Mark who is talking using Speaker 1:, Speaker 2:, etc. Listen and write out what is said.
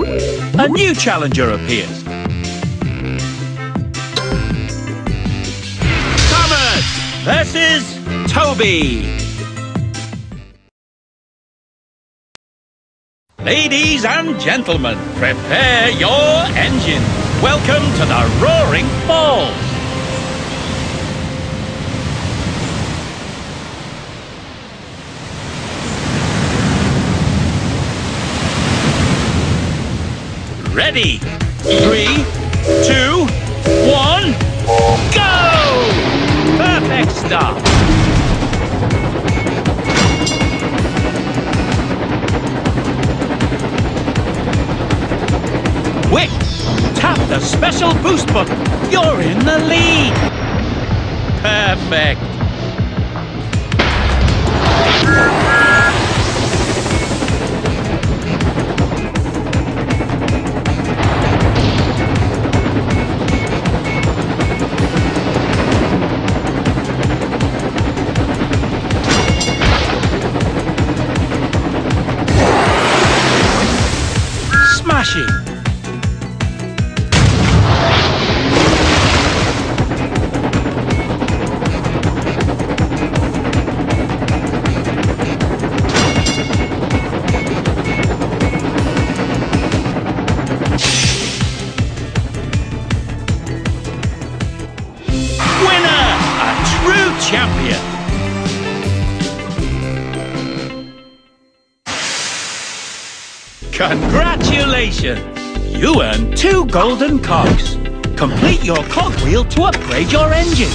Speaker 1: A new challenger appears. Thomas versus Toby. Ladies and gentlemen, prepare your engines. Welcome to the Roaring Falls. Ready? Three, two, one, go! Perfect start. Quick! Tap the special boost button. You're in the lead. Perfect. Smashing. Winner! A true champion! Congratulations! You earned two golden cogs. Complete your cogwheel to upgrade your engine.